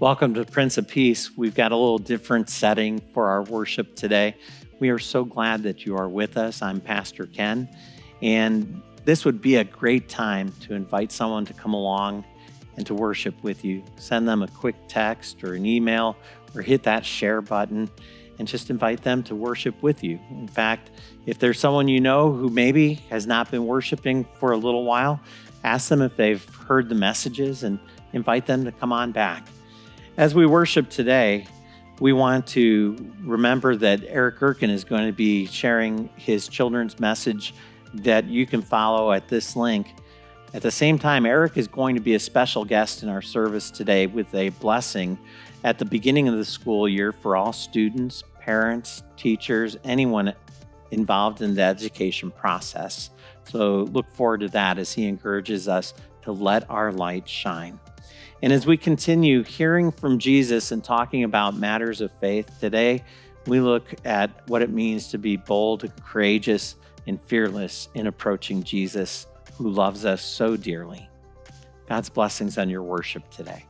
Welcome to Prince of Peace. We've got a little different setting for our worship today. We are so glad that you are with us. I'm Pastor Ken, and this would be a great time to invite someone to come along and to worship with you. Send them a quick text or an email or hit that share button and just invite them to worship with you. In fact, if there's someone you know who maybe has not been worshiping for a little while, ask them if they've heard the messages and invite them to come on back. As we worship today, we want to remember that Eric Gerken is going to be sharing his children's message that you can follow at this link. At the same time, Eric is going to be a special guest in our service today with a blessing at the beginning of the school year for all students, parents, teachers, anyone involved in the education process. So look forward to that as he encourages us to let our light shine. And as we continue hearing from Jesus and talking about matters of faith, today we look at what it means to be bold, courageous, and fearless in approaching Jesus, who loves us so dearly. God's blessings on your worship today.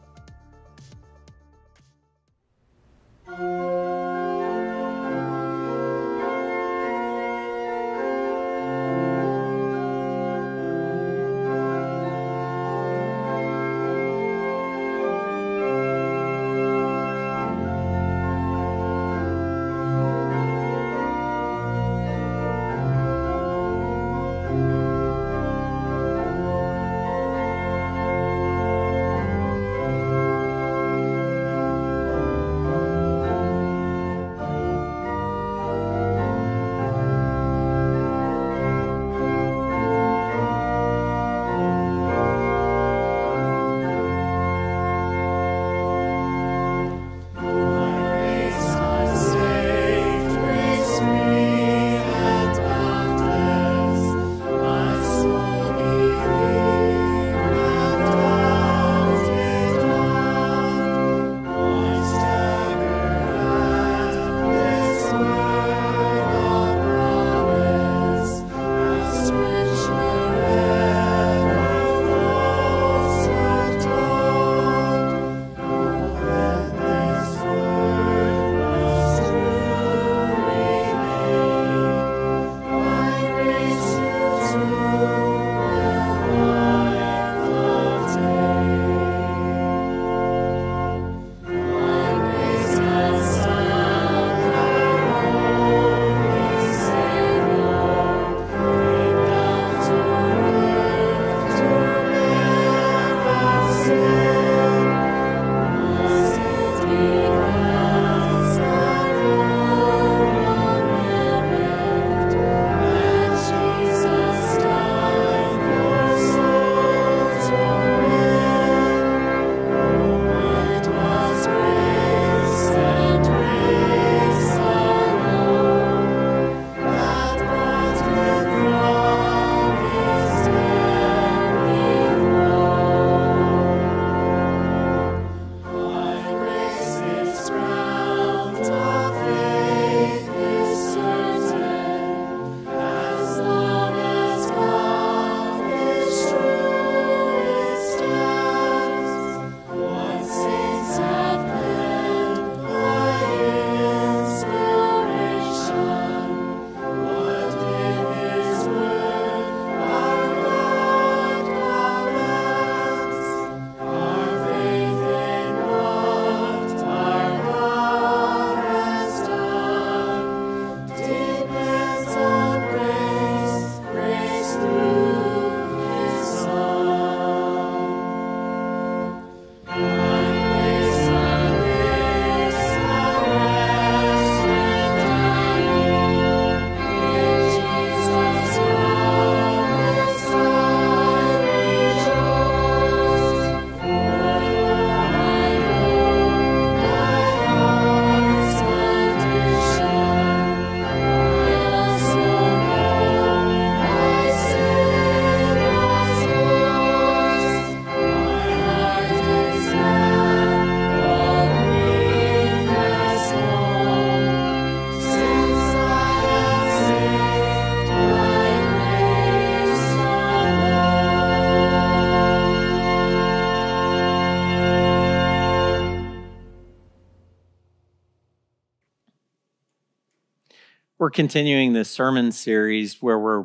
Continuing this sermon series where we're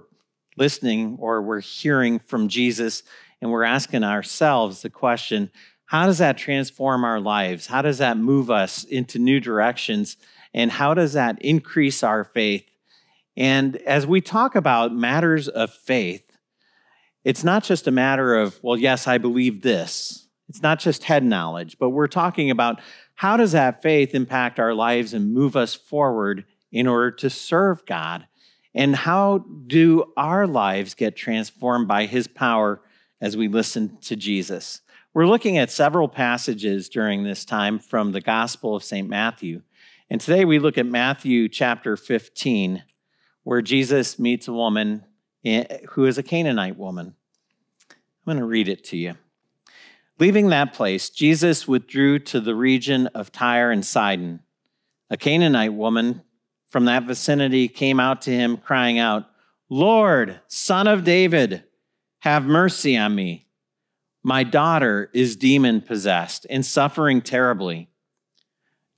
listening or we're hearing from Jesus and we're asking ourselves the question how does that transform our lives? How does that move us into new directions? And how does that increase our faith? And as we talk about matters of faith, it's not just a matter of, well, yes, I believe this. It's not just head knowledge, but we're talking about how does that faith impact our lives and move us forward in order to serve God? And how do our lives get transformed by His power as we listen to Jesus? We're looking at several passages during this time from the Gospel of St. Matthew. And today we look at Matthew chapter 15, where Jesus meets a woman eh, who is a Canaanite woman. I'm going to read it to you. Leaving that place, Jesus withdrew to the region of Tyre and Sidon. A Canaanite woman from that vicinity came out to him, crying out, Lord, son of David, have mercy on me. My daughter is demon possessed and suffering terribly.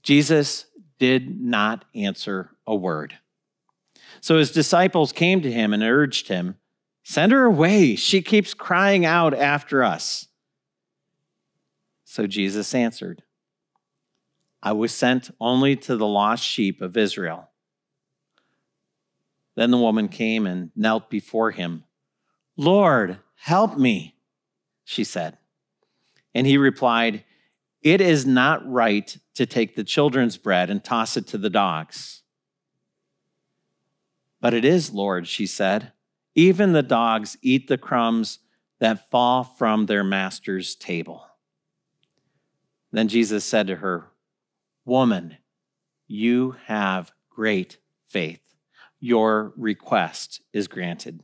Jesus did not answer a word. So his disciples came to him and urged him, Send her away. She keeps crying out after us. So Jesus answered, I was sent only to the lost sheep of Israel. Then the woman came and knelt before him. Lord, help me she said. And he replied, It is not right to take the children's bread and toss it to the dogs. But it is, Lord, she said. Even the dogs eat the crumbs that fall from their master's table. Then Jesus said to her, Woman, you have great faith. Your request is granted.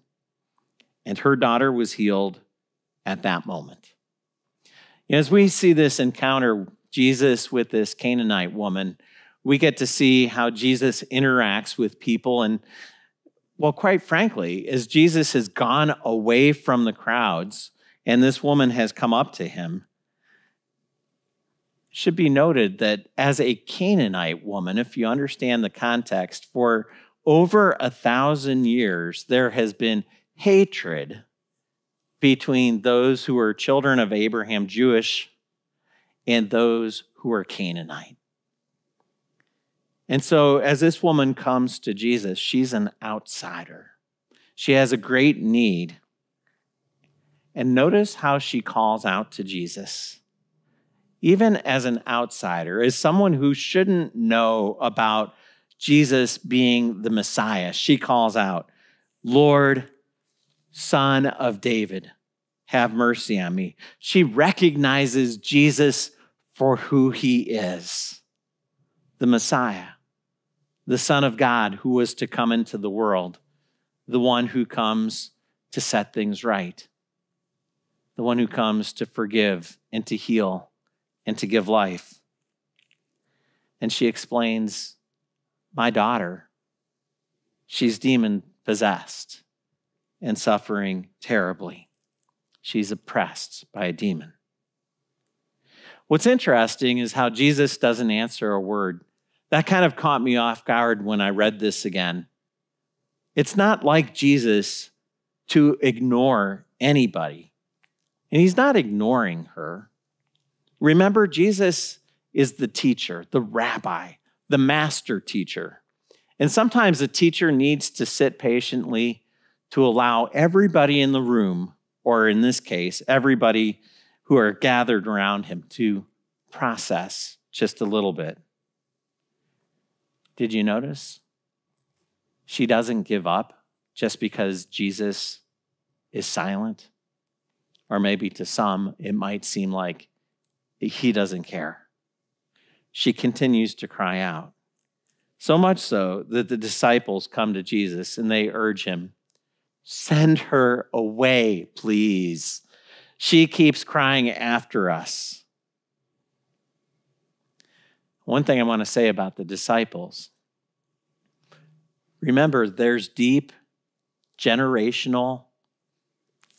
And her daughter was healed at that moment. As we see this encounter, Jesus with this Canaanite woman, we get to see how Jesus interacts with people. And, well, quite frankly, as Jesus has gone away from the crowds and this woman has come up to him, should be noted that as a Canaanite woman, if you understand the context, for over a thousand years, there has been hatred between those who are children of Abraham, Jewish, and those who are Canaanite. And so, as this woman comes to Jesus, she's an outsider. She has a great need. And notice how she calls out to Jesus. Even as an outsider, as someone who shouldn't know about Jesus being the Messiah, she calls out, Lord, Son of David, have mercy on me. She recognizes Jesus for who he is the Messiah, the Son of God who was to come into the world, the one who comes to set things right, the one who comes to forgive and to heal and to give life. And she explains, My daughter, she's demon possessed and suffering terribly. She's oppressed by a demon. What's interesting is how Jesus doesn't answer a word. That kind of caught me off guard when I read this again. It's not like Jesus to ignore anybody, and he's not ignoring her. Remember, Jesus is the teacher, the rabbi, the master teacher. And sometimes a teacher needs to sit patiently to allow everybody in the room, or in this case, everybody who are gathered around him, to process just a little bit. Did you notice? She doesn't give up just because Jesus is silent. Or maybe to some, it might seem like he doesn't care. She continues to cry out. So much so that the disciples come to Jesus and they urge him Send her away, please. She keeps crying after us. One thing I want to say about the disciples remember, there's deep generational,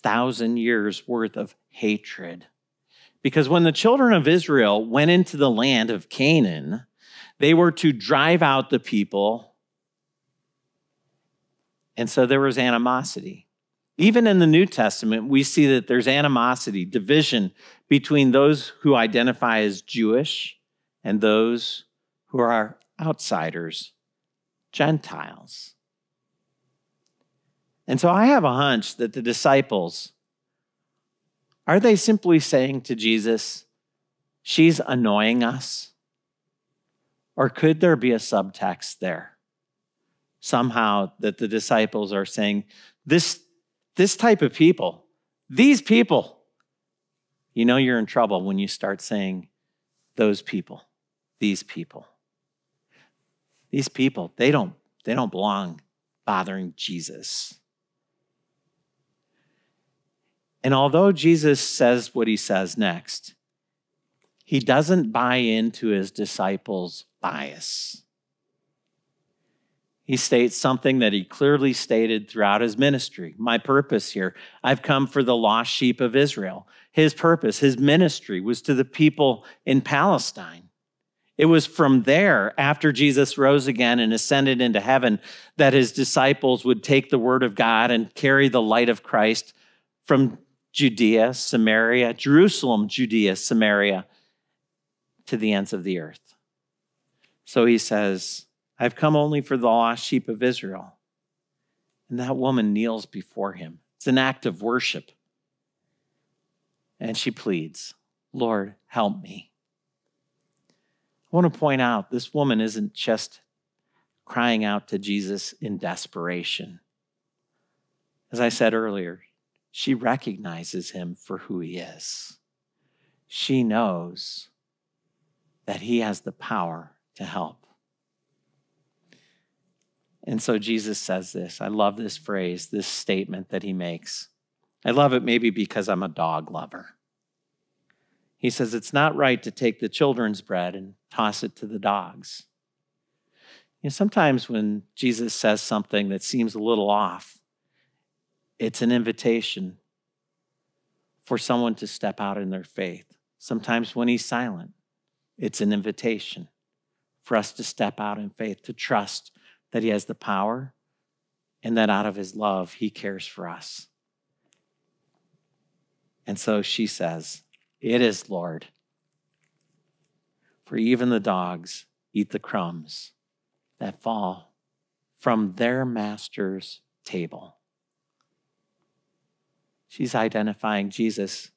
thousand years worth of hatred. Because when the children of Israel went into the land of Canaan, they were to drive out the people And so there was animosity. Even in the New Testament, we see that there's animosity, division between those who identify as Jewish and those who are outsiders, Gentiles. And so I have a hunch that the disciples are they simply saying to Jesus, She's annoying us? Or could there be a subtext there? Somehow that the disciples are saying, This, this type of people, these people, you know you're in trouble when you start saying those people, these people. These people, they don't, they don't belong bothering Jesus. And although Jesus says what he says next, he doesn't buy into his disciples' bias. He states something that he clearly stated throughout his ministry. My purpose here, I've come for the lost sheep of Israel. His purpose, his ministry was to the people in Palestine. It was from there, after Jesus rose again and ascended into heaven, that his disciples would take the word of God and carry the light of Christ from Judea, Samaria, Jerusalem, Judea, Samaria, to the ends of the earth. So he says, I've come only for the lost sheep of Israel. And that woman kneels before him. It's an act of worship. And she pleads, Lord, help me. I want to point out this woman isn't just crying out to Jesus in desperation. As I said earlier, she recognizes him for who he is. She knows that he has the power to help. And so Jesus says this. I love this phrase, this statement that he makes. I love it maybe because I'm a dog lover. He says, It's not right to take the children's bread and toss it to the dogs. You know, sometimes when Jesus says something that seems a little off, it's an invitation for someone to step out in their faith. Sometimes when he's silent, it's an invitation for us to step out in faith, to trust that he has the power and that out of his love, he cares for us. And so she says, It is, Lord. For even the dogs eat the crumbs that fall from their master's table. She's identifying Jesus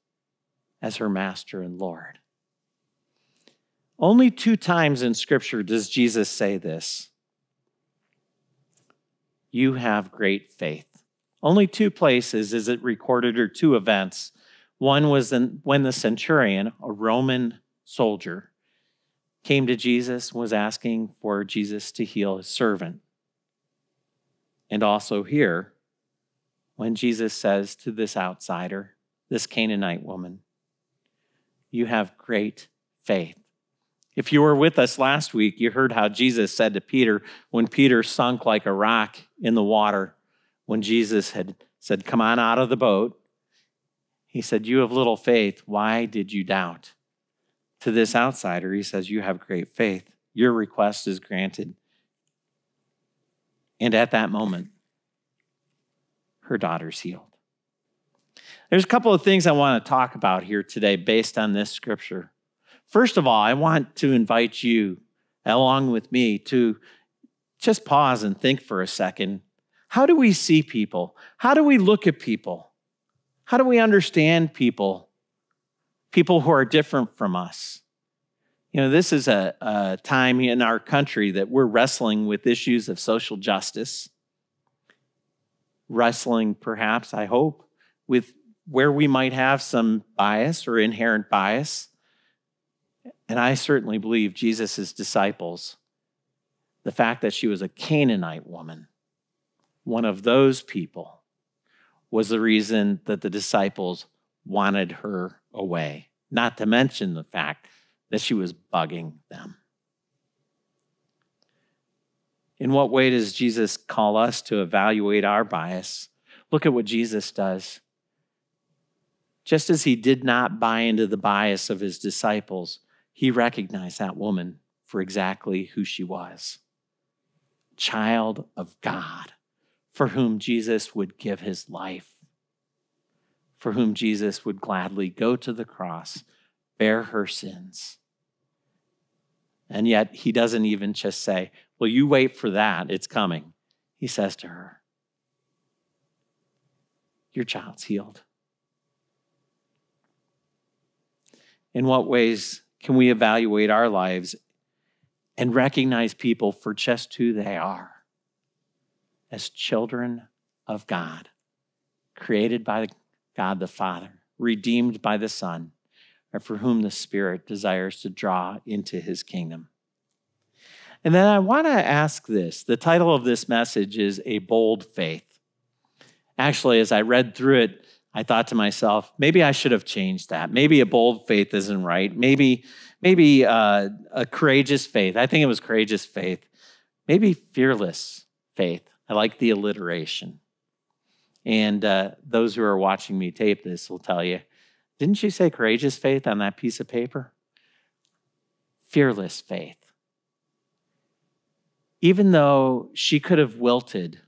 as her master and Lord. Only two times in Scripture does Jesus say this You have great faith. Only two places is it recorded, or two events. One was when the centurion, a Roman soldier, came to Jesus was asking for Jesus to heal his servant. And also here, when Jesus says to this outsider, this Canaanite woman, You have great faith. If you were with us last week, you heard how Jesus said to Peter, when Peter sunk like a rock in the water, when Jesus had said, Come on out of the boat, he said, You have little faith. Why did you doubt? To this outsider, he says, You have great faith. Your request is granted. And at that moment, her daughter's healed. There's a couple of things I want to talk about here today based on this scripture. First of all, I want to invite you, along with me, to just pause and think for a second. How do we see people? How do we look at people? How do we understand people? People who are different from us. You know, this is a, a time in our country that we're wrestling with issues of social justice wrestling, perhaps, I hope, with where we might have some bias or inherent bias. And I certainly believe Jesus' disciples, the fact that she was a Canaanite woman, one of those people, was the reason that the disciples wanted her away, not to mention the fact that she was bugging them. In what way does Jesus call us to evaluate our bias? Look at what Jesus does. Just as he did not buy into the bias of his disciples, he recognized that woman for exactly who she was child of God, for whom Jesus would give his life, for whom Jesus would gladly go to the cross, bear her sins. And yet he doesn't even just say, Well, you wait for that, it's coming. He says to her, Your child's healed. In what ways can we evaluate our lives and recognize people for just who they are as children of God, created by God the Father, redeemed by the Son, and for whom the Spirit desires to draw into his kingdom? And then I want to ask this the title of this message is A Bold Faith. Actually, as I read through it, I thought to myself, maybe I should have changed that. Maybe a bold faith isn't right. Maybe, maybe uh, a courageous faith. I think it was courageous faith. Maybe fearless faith. I like the alliteration. And uh, those who are watching me tape this will tell you, didn't you say courageous faith on that piece of paper? Fearless faith. Even though she could have wilted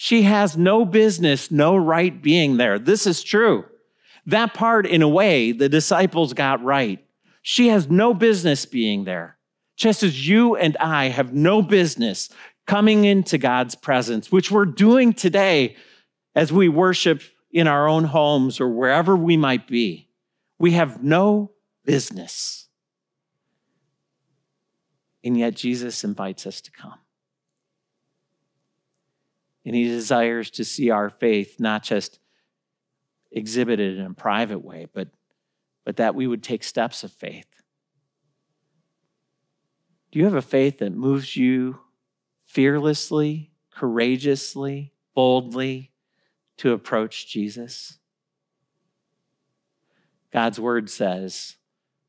she has no business, no right being there. This is true. That part, in a way, the disciples got right. She has no business being there, just as you and I have no business coming into God's presence, which we're doing today as we worship in our own homes or wherever we might be. We have no business. And yet, Jesus invites us to come. And he desires to see our faith not just exhibited in a private way, but, but that we would take steps of faith. Do you have a faith that moves you fearlessly, courageously, boldly to approach Jesus? God's word says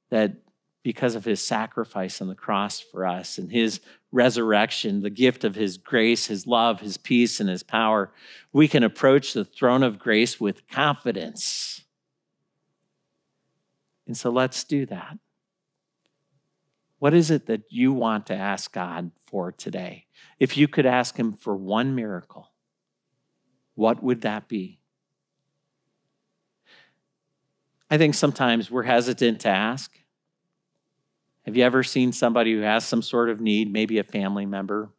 that because of his sacrifice on the cross for us and his resurrection, the gift of his grace, his love, his peace, and his power, we can approach the throne of grace with confidence. And so let's do that. What is it that you want to ask God for today? If you could ask him for one miracle, what would that be? I think sometimes we're hesitant to ask. Have you ever seen somebody who has some sort of need, maybe a family member,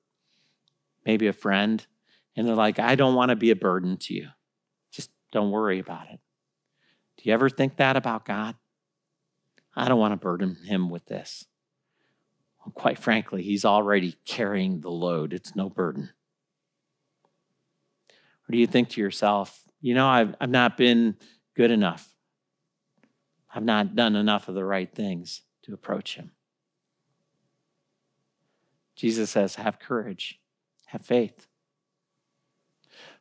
maybe a friend, and they're like, I don't want to be a burden to you. Just don't worry about it. Do you ever think that about God? I don't want to burden him with this. Well, quite frankly, he's already carrying the load, it's no burden. Or do you think to yourself, you know, I've, I've not been good enough, I've not done enough of the right things to approach him? Jesus says, Have courage, have faith.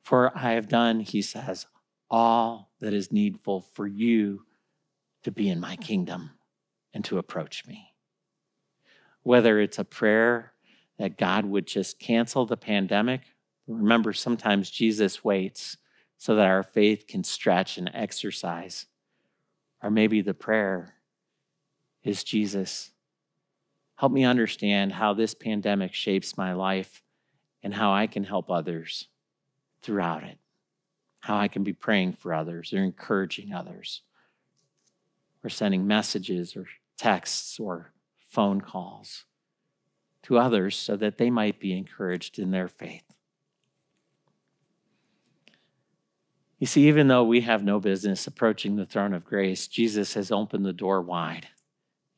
For I have done, he says, all that is needful for you to be in my kingdom and to approach me. Whether it's a prayer that God would just cancel the pandemic, remember, sometimes Jesus waits so that our faith can stretch and exercise. Or maybe the prayer is Jesus, Help me understand how this pandemic shapes my life and how I can help others throughout it. How I can be praying for others or encouraging others or sending messages or texts or phone calls to others so that they might be encouraged in their faith. You see, even though we have no business approaching the throne of grace, Jesus has opened the door wide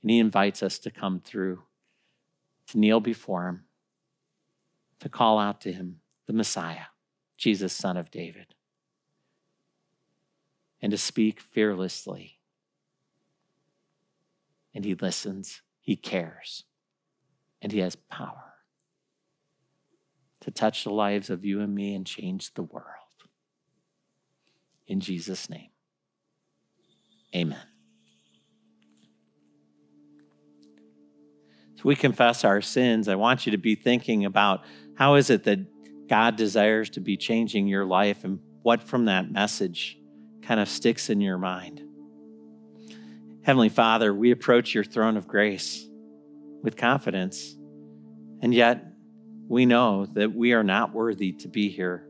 and he invites us to come through to kneel before him, to call out to him, the Messiah, Jesus, son of David, and to speak fearlessly. And he listens, he cares, and he has power to touch the lives of you and me and change the world. In Jesus' name, amen. We confess our sins, I want you to be thinking about how is it that God desires to be changing your life and what from that message kind of sticks in your mind. Heavenly Father, we approach your throne of grace with confidence, and yet we know that we are not worthy to be here.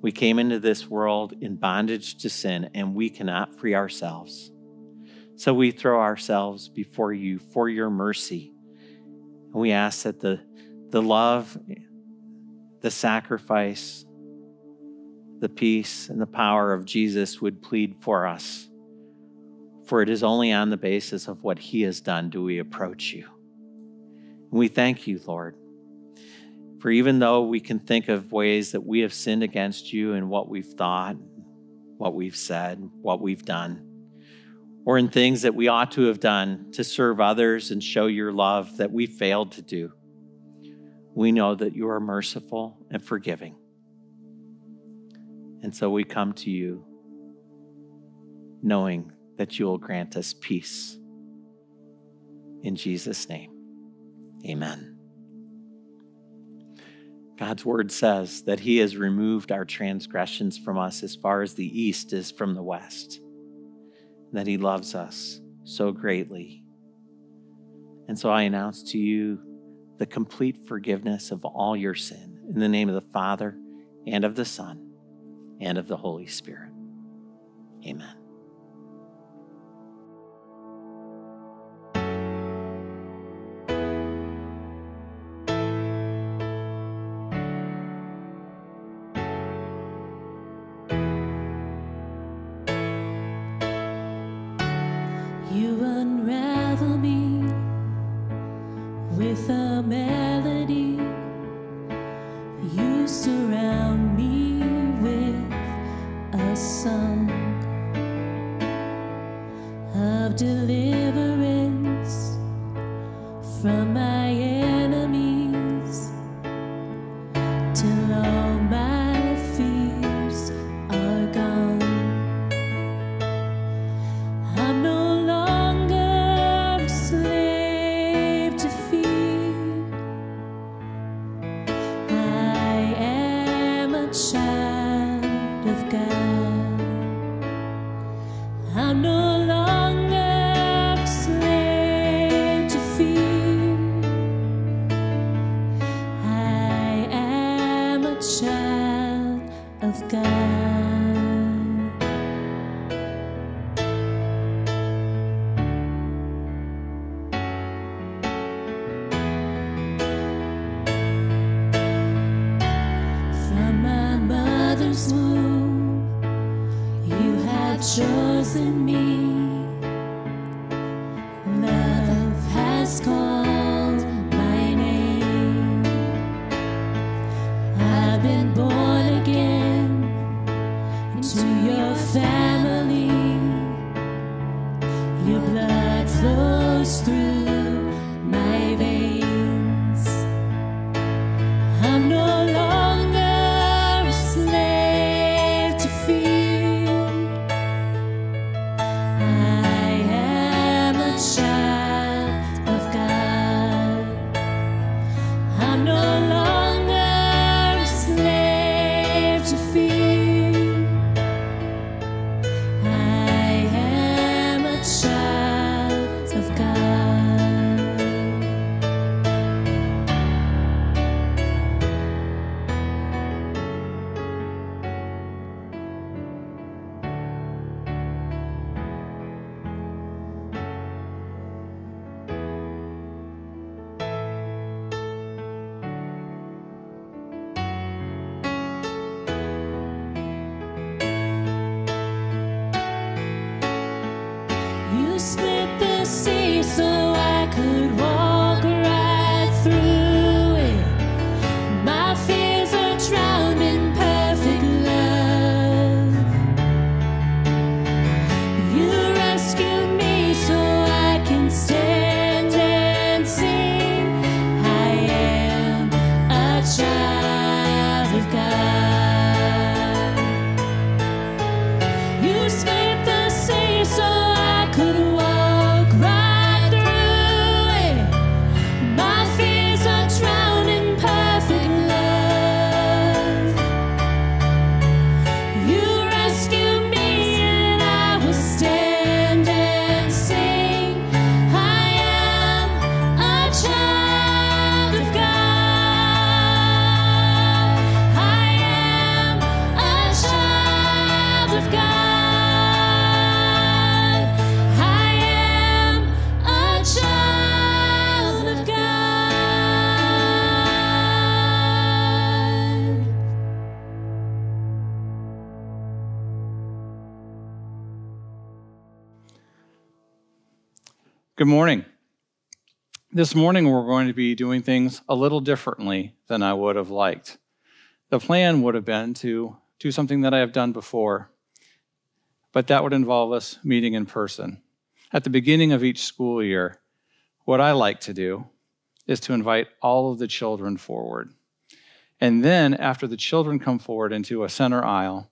We came into this world in bondage to sin, and we cannot free ourselves. So we throw ourselves before you for your mercy. And we ask that the, the love, the sacrifice, the peace, and the power of Jesus would plead for us. For it is only on the basis of what he has done do we approach you. And we thank you, Lord. For even though we can think of ways that we have sinned against you in what we've thought, what we've said, what we've done, or in things that we ought to have done to serve others and show your love that we failed to do, we know that you are merciful and forgiving. And so we come to you knowing that you will grant us peace. In Jesus' name, amen. God's word says that he has removed our transgressions from us as far as the east is from the west, that he loves us so greatly. And so I announce to you the complete forgiveness of all your sin in the name of the Father and of the Son and of the Holy Spirit. Amen. in me. split the sea so I could. Good morning. This morning, we're going to be doing things a little differently than I would have liked. The plan would have been to do something that I have done before, but that would involve us meeting in person. At the beginning of each school year, what I like to do is to invite all of the children forward. And then, after the children come forward into a center aisle,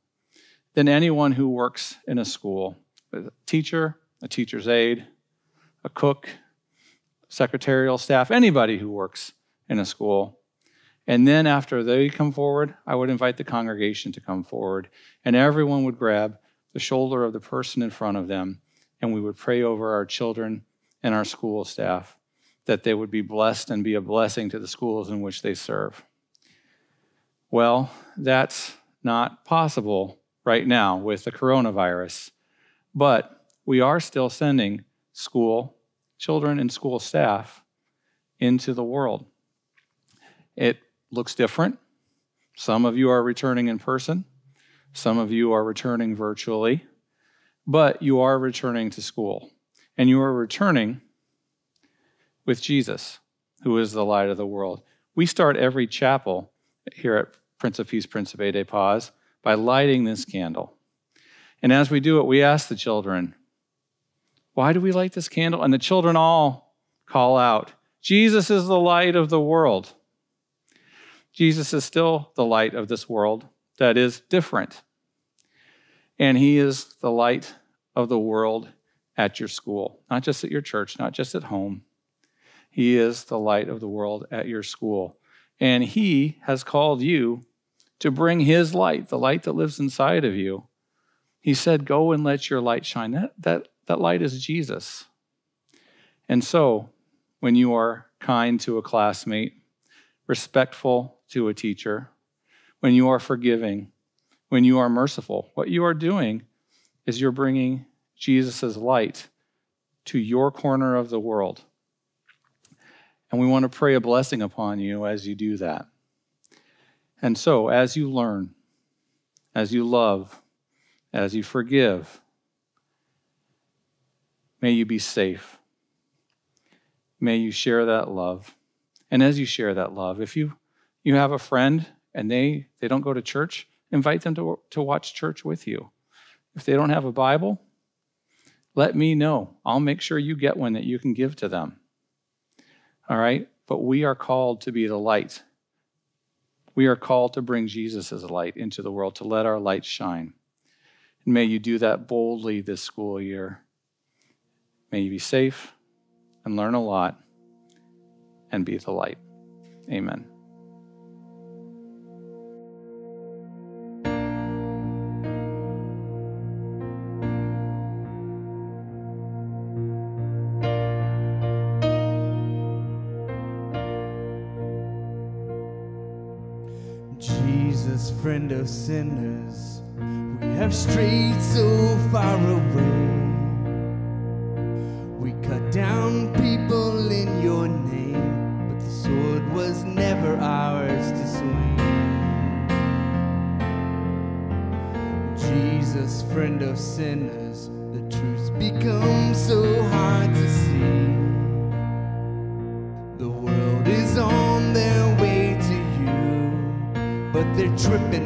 then anyone who works in a school, a teacher, a teacher's aide, a cook, secretarial staff, anybody who works in a school. And then after they come forward, I would invite the congregation to come forward, and everyone would grab the shoulder of the person in front of them, and we would pray over our children and our school staff that they would be blessed and be a blessing to the schools in which they serve. Well, that's not possible right now with the coronavirus, but we are still sending school children and school staff into the world. It looks different. Some of you are returning in person, some of you are returning virtually, but you are returning to school. And you are returning with Jesus, who is the light of the world. We start every chapel here at Prince of Peace, Principe de Paz by lighting this candle. And as we do it, we ask the children, why do we light this candle? And the children all call out, Jesus is the light of the world. Jesus is still the light of this world that is different. And he is the light of the world at your school, not just at your church, not just at home. He is the light of the world at your school. And he has called you to bring his light, the light that lives inside of you. He said, Go and let your light shine. That, that that light is Jesus. And so, when you are kind to a classmate, respectful to a teacher, when you are forgiving, when you are merciful, what you are doing is you're bringing Jesus' light to your corner of the world. And we want to pray a blessing upon you as you do that. And so, as you learn, as you love, as you forgive, May you be safe. May you share that love. And as you share that love, if you, you have a friend and they, they don't go to church, invite them to, to watch church with you. If they don't have a Bible, let me know. I'll make sure you get one that you can give to them. All right? But we are called to be the light. We are called to bring Jesus as a light into the world, to let our light shine. And may you do that boldly this school year. May you be safe and learn a lot and be the light. Amen. Jesus, friend of sinners, we have strayed so far away Jesus, friend of sinners, the truth's become so hard to see. The world is on their way to you, but they're tripping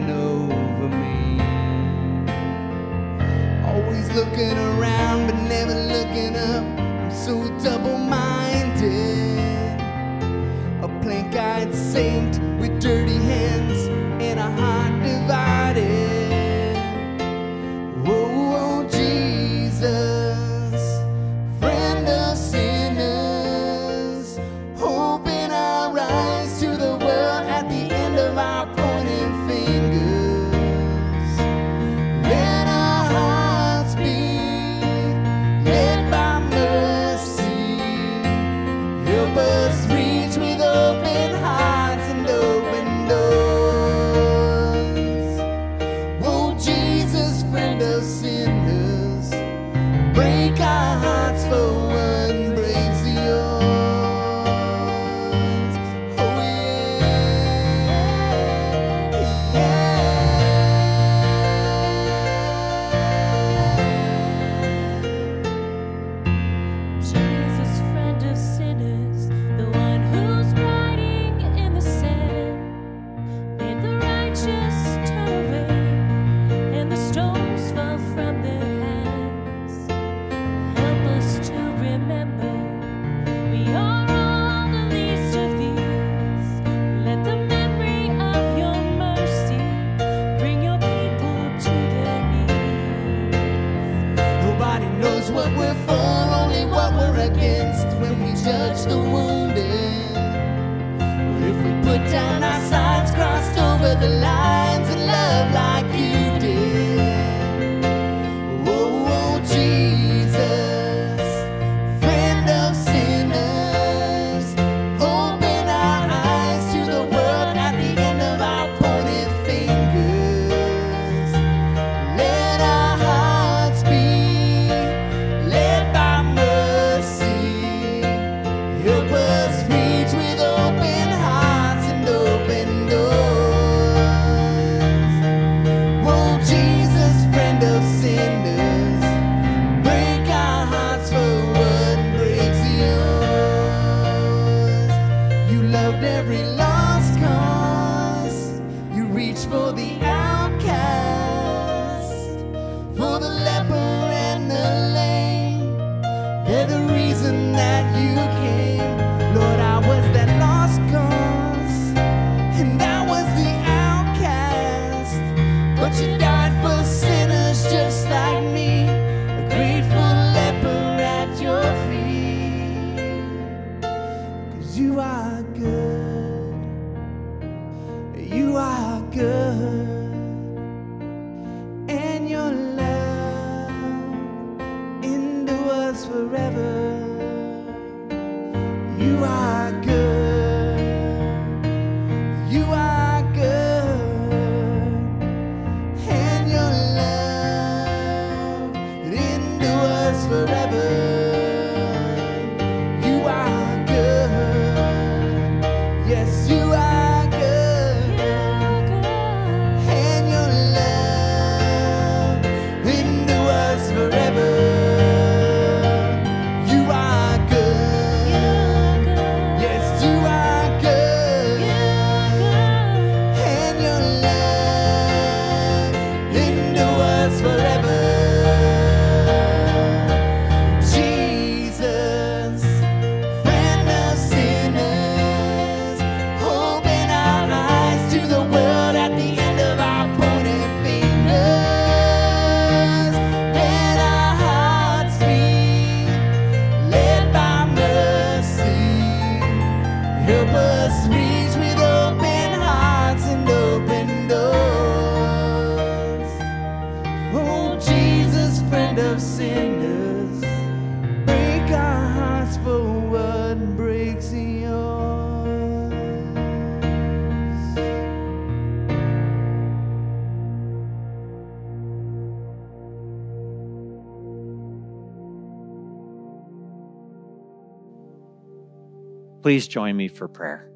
Please join me for prayer.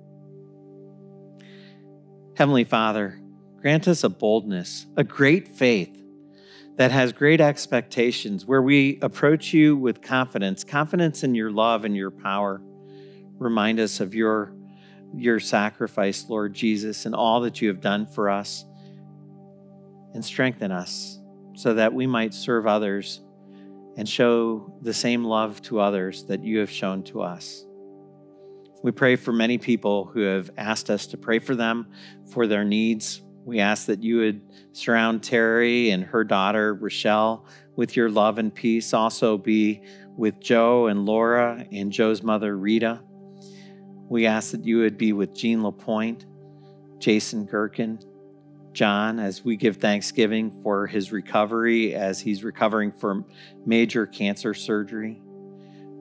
Heavenly Father, grant us a boldness, a great faith that has great expectations, where we approach you with confidence, confidence in your love and your power. Remind us of your, your sacrifice, Lord Jesus, and all that you have done for us, and strengthen us so that we might serve others and show the same love to others that you have shown to us. We pray for many people who have asked us to pray for them, for their needs. We ask that you would surround Terry and her daughter, Rochelle, with your love and peace. Also, be with Joe and Laura and Joe's mother, Rita. We ask that you would be with Jean Lapointe, Jason Gerken, John, as we give thanksgiving for his recovery as he's recovering from major cancer surgery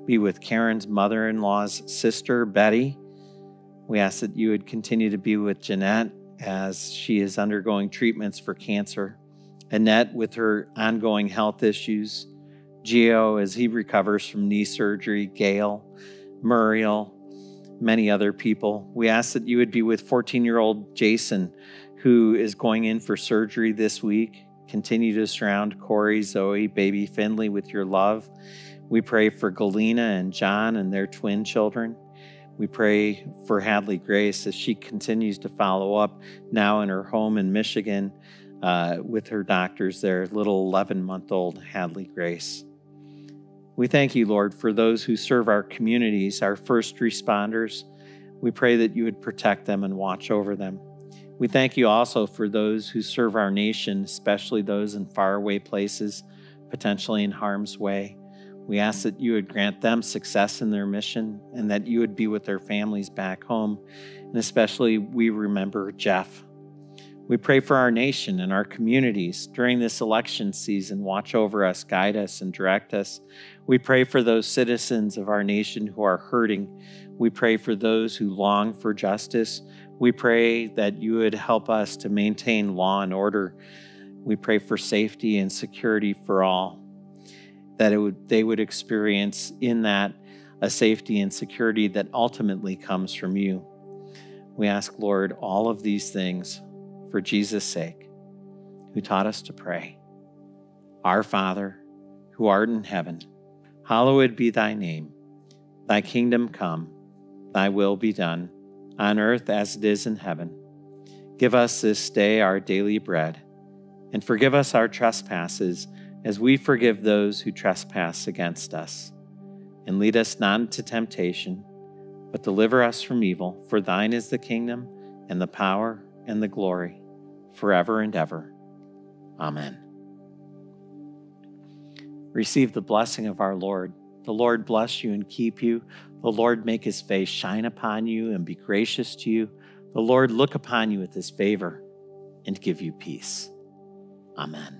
be with Karen's mother in law's sister, Betty. We ask that you would continue to be with Jeanette as she is undergoing treatments for cancer, Annette with her ongoing health issues, Geo as he recovers from knee surgery, Gail, Muriel, many other people. We ask that you would be with 14 year old Jason, who is going in for surgery this week. Continue to surround Corey, Zoe, baby Finley with your love. We pray for Galena and John and their twin children. We pray for Hadley Grace as she continues to follow up now in her home in Michigan uh, with her doctors there, little 11 month old Hadley Grace. We thank you, Lord, for those who serve our communities, our first responders. We pray that you would protect them and watch over them. We thank you also for those who serve our nation, especially those in faraway places, potentially in harm's way. We ask that you would grant them success in their mission and that you would be with their families back home. And especially, we remember Jeff. We pray for our nation and our communities during this election season. Watch over us, guide us, and direct us. We pray for those citizens of our nation who are hurting. We pray for those who long for justice. We pray that you would help us to maintain law and order. We pray for safety and security for all, that it would, they would experience in that a safety and security that ultimately comes from you. We ask, Lord, all of these things for Jesus' sake, who taught us to pray. Our Father, who art in heaven, hallowed be thy name. Thy kingdom come, thy will be done, on earth as it is in heaven. Give us this day our daily bread, and forgive us our trespasses as we forgive those who trespass against us and lead us not into temptation, but deliver us from evil. For thine is the kingdom, and the power, and the glory, forever and ever. Amen. Receive the blessing of our Lord. The Lord bless you and keep you. The Lord make his face shine upon you and be gracious to you. The Lord look upon you with his favor and give you peace. Amen.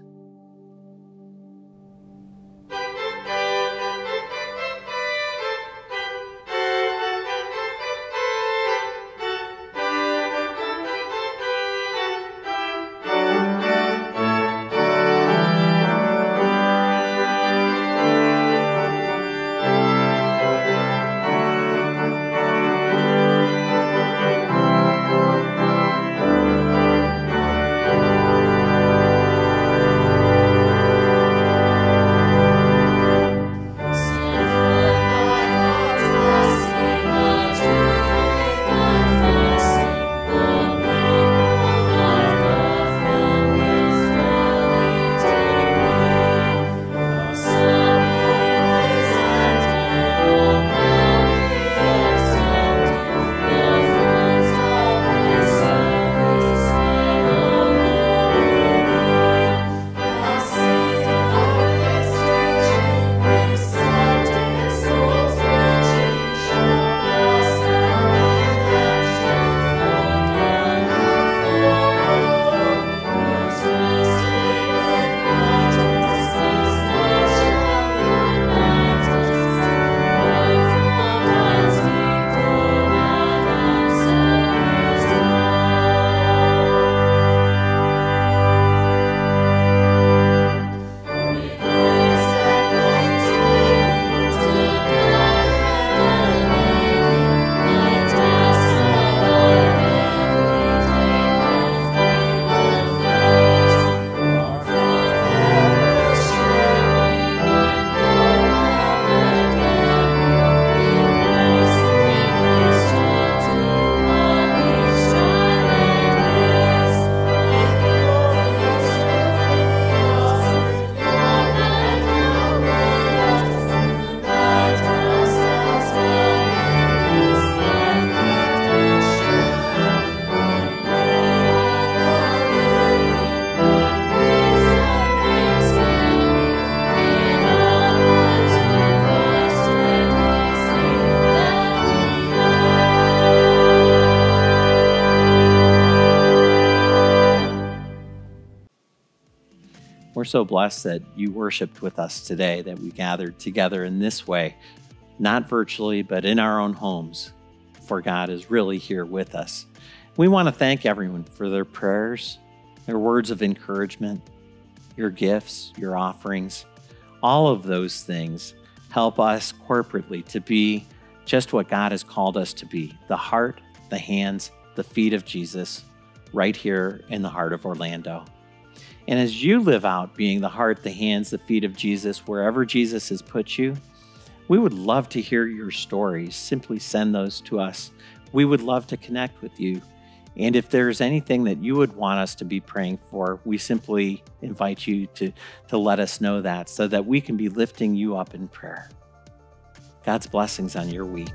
So blessed that you worshiped with us today, that we gathered together in this way, not virtually, but in our own homes, for God is really here with us. We want to thank everyone for their prayers, their words of encouragement, your gifts, your offerings. All of those things help us corporately to be just what God has called us to be the heart, the hands, the feet of Jesus, right here in the heart of Orlando. And as you live out being the heart, the hands, the feet of Jesus, wherever Jesus has put you, we would love to hear your stories. Simply send those to us. We would love to connect with you. And if there's anything that you would want us to be praying for, we simply invite you to, to let us know that so that we can be lifting you up in prayer. God's blessings on your week.